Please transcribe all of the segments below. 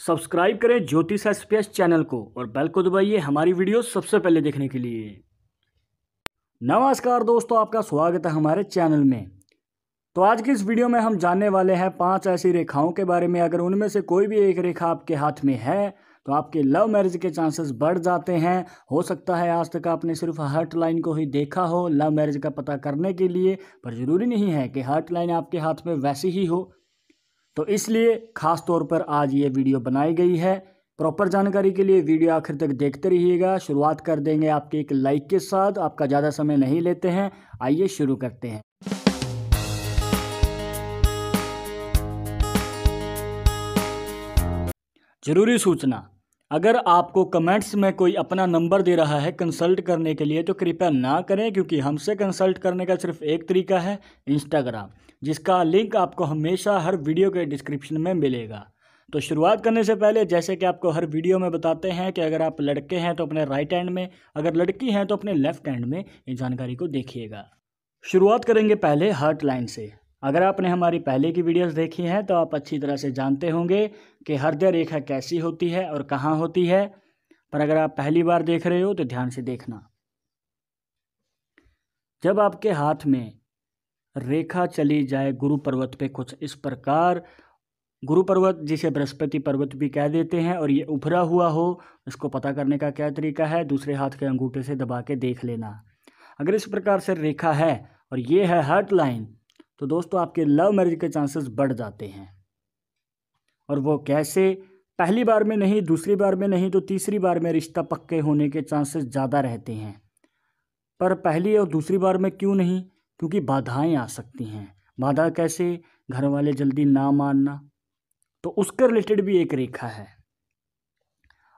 Subscribe करें ज्योतिष S channel को और बेल को दबाइए हमारी वीडियो सबसे पहले देखने के लिए। नमस्कार दोस्तों, आपका स्वागत है हमारे चैनल में। तो आज की इस वीडियो में हम जानने वाले हैं पाँच ऐसी रेखाओं के बारे में। अगर उनमें से कोई भी एक रेखा आपके हाथ में है तो आपके लव मैरिज के चांसेस बढ़ जाते हैं। हो सकता है आज तक आपने सिर्फ़ हार्ट लाइन को ही देखा हो लव मैरिज का पता करने के लिए, पर ज़रूरी नहीं है कि हार्ट लाइन आपके हाथ में वैसी ही हो। तो इसलिए खास तौर पर आज ये वीडियो बनाई गई है। प्रॉपर जानकारी के लिए वीडियो आखिर तक देखते रहिएगा। शुरुआत कर देंगे आपके एक लाइक के साथ। आपका ज़्यादा समय नहीं लेते हैं, आइए शुरू करते हैं। ज़रूरी सूचना। अगर आपको कमेंट्स में कोई अपना नंबर दे रहा है कंसल्ट करने के लिए तो कृपया ना करें, क्योंकि हमसे कंसल्ट करने का सिर्फ़ एक तरीका है इंस्टाग्राम जिसका लिंक आपको हमेशा हर वीडियो के डिस्क्रिप्शन में मिलेगा। तो शुरुआत करने से पहले, जैसे कि आपको हर वीडियो में बताते हैं कि अगर आप लड़के हैं तो अपने राइट हैंड में, अगर लड़की हैं तो अपने लेफ़्ट हैंड में, इस जानकारी को देखिएगा। शुरुआत करेंगे पहले हार्ट लाइन से। अगर आपने हमारी पहले की वीडियोस देखी हैं तो आप अच्छी तरह से जानते होंगे कि हृदय रेखा कैसी होती है और कहाँ होती है। पर अगर आप पहली बार देख रहे हो तो ध्यान से देखना। जब आपके हाथ में रेखा चली जाए गुरु पर्वत पे कुछ इस प्रकार, गुरु पर्वत जिसे बृहस्पति पर्वत भी कह देते हैं, और ये उभरा हुआ हो, इसको पता करने का क्या तरीका है? दूसरे हाथ के अंगूठे से दबा के देख लेना। अगर इस प्रकार से रेखा है, और ये है हार्ट लाइन तो दोस्तों, आपके लव मैरिज के चांसेस बढ़ जाते हैं। और वो कैसे? पहली बार में नहीं, दूसरी बार में नहीं तो तीसरी बार में रिश्ता पक्के होने के चांसेस ज़्यादा रहते हैं। पर पहली और दूसरी बार में क्यों नहीं? क्योंकि बाधाएँ आ सकती हैं। बाधा कैसे? घर वाले जल्दी ना मानना। तो उसके रिलेटेड भी एक रेखा है।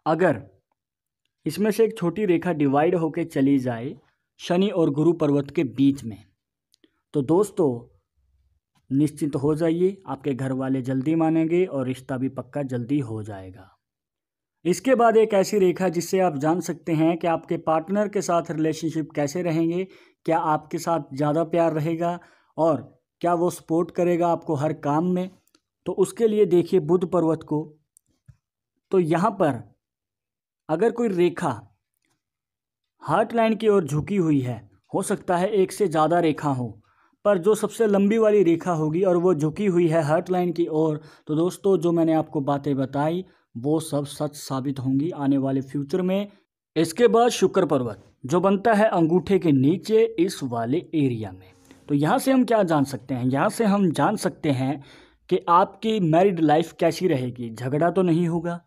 अगर इसमें से एक छोटी रेखा डिवाइड होकर चली जाए, शनि और गुरु पर्वत के बीच में तो दोस्तों निश्चिंत हो जाइए। आपके घर वाले जल्दी मानेंगे और रिश्ता भी पक्का जल्दी हो जाएगा। इसके बाद एक ऐसी रेखा जिससे आप जान सकते हैं कि आपके पार्टनर के साथ रिलेशनशिप कैसे रहेंगे, क्या आपके साथ ज़्यादा प्यार रहेगा और क्या वो सपोर्ट करेगा आपको हर काम में। तो उसके लिए देखिए बुद्ध पर्वत को। तो यहाँ पर अगर कोई रेखा हार्ट लाइन की ओर झुकी हुई है, हो सकता है एक से ज़्यादा रेखा हो। पर जो सबसे लंबी वाली रेखा होगी और वो झुकी हुई है हर्ट लाइन की ओर तो दोस्तों, जो मैंने आपको बातें बताई, वो सब सच साबित होंगी आने वाले फ्यूचर में। इसके बाद शुक्र पर्वत, जो बनता है अंगूठे के नीचे इस वाले एरिया में। तो यहाँ से हम क्या जान सकते हैं? यहाँ से हम जान सकते हैं कि आपकी मैरिड लाइफ कैसी रहेगी। झगड़ा तो नहीं होगा,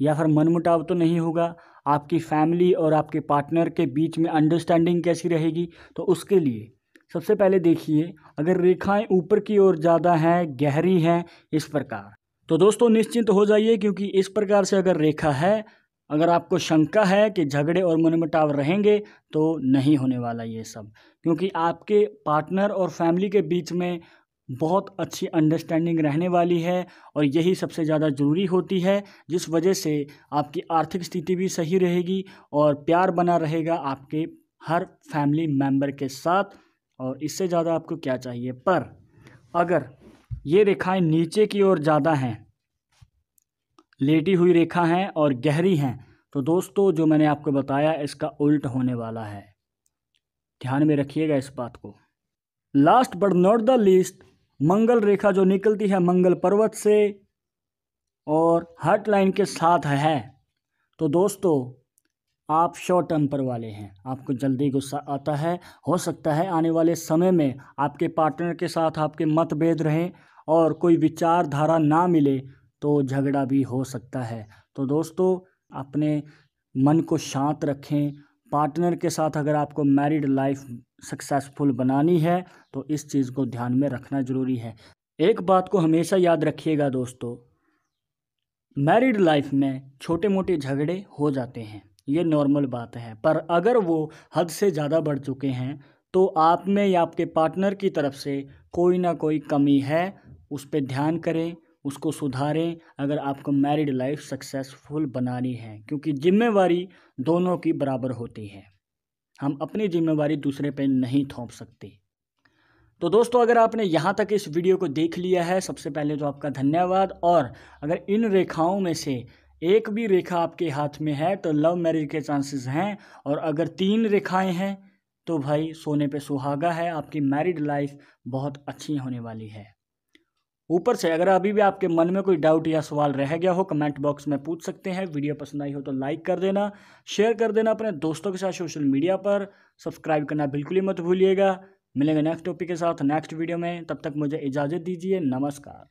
या फिर मनमुटाव तो नहीं होगा। आपकी फैमिली और आपके पार्टनर के बीच में अंडरस्टैंडिंग कैसी रहेगी? तो उसके लिए सबसे पहले देखिए, अगर रेखाएँ ऊपर की ओर ज़्यादा हैं, गहरी हैं, इस प्रकार। तो दोस्तों, निश्चिंत हो जाइए क्योंकि इस प्रकार से अगर रेखा है, अगर आपको शंका है कि झगड़े और मनमुटाव रहेंगे तो नहीं होने वाला ये सब। क्योंकि आपके पार्टनर और फैमिली के बीच में बहुत अच्छी अंडरस्टैंडिंग रहने वाली है और यही सबसे ज़्यादा ज़रूरी होती है, जिस वजह से आपकी आर्थिक स्थिति भी सही रहेगी और प्यार बना रहेगा आपके हर फैमिली मेंबर के साथ। और इससे ज़्यादा आपको क्या चाहिए? पर अगर ये रेखाएँ नीचे की ओर ज़्यादा हैं, लेटी हुई रेखा हैं और गहरी हैं तो दोस्तों, जो मैंने आपको बताया, इसका उल्ट होने वाला है। ध्यान में रखिएगा इस बात को। Last but not the least मंगल रेखा जो निकलती है मंगल पर्वत से और हट लाइन के साथ है। तो दोस्तों आप शॉर्ट टेम्पर वाले हैं। आपको जल्दी गुस्सा आता है। हो सकता है आने वाले समय में आपके पार्टनर के साथ आपके मतभेद रहें और कोई विचारधारा ना मिले तो झगड़ा भी हो सकता है। तो दोस्तों, अपने मन को शांत रखें। पार्टनर के साथ अगर आपको मैरिड लाइफ सक्सेसफुल बनानी है तो इस चीज़ को ध्यान में रखना ज़रूरी है। एक बात को हमेशा याद रखिएगा दोस्तों मैरिड लाइफ में छोटे मोटे झगड़े हो जाते हैं। ये नॉर्मल बात है। पर अगर वो हद से ज़्यादा बढ़ चुके हैं तो आप में या आपके पार्टनर की तरफ़ से कोई ना कोई कमी है, उस पर ध्यान करें, उसको सुधारें, अगर आपको मैरिड लाइफ सक्सेसफुल बनानी है, क्योंकि जिम्मेवारी दोनों की बराबर होती है। हम अपनी जिम्मेवारी दूसरे पे नहीं थोप सकते। तो दोस्तों, अगर आपने यहाँ तक इस वीडियो को देख लिया है, सबसे पहले तो आपका धन्यवाद, और अगर इन रेखाओं में से एक भी रेखा आपके हाथ में है तो लव मैरिज के चांसेस हैं। और अगर तीन रेखाएँ हैं तो भाई सोने पे सुहागा है, आपकी मैरिड लाइफ बहुत अच्छी होने वाली है। ऊपर से अगर अभी भी आपके मन में कोई डाउट या सवाल रह गया हो कमेंट बॉक्स में पूछ सकते हैं। वीडियो पसंद आई हो तो लाइक कर देना शेयर कर देना अपने दोस्तों के साथ सोशल मीडिया पर। सब्सक्राइब करना बिल्कुल ही मत भूलिएगा। मिलेंगे नेक्स्ट टॉपिक के साथ नेक्स्ट वीडियो में। तब तक मुझे इजाज़त दीजिए। नमस्कार।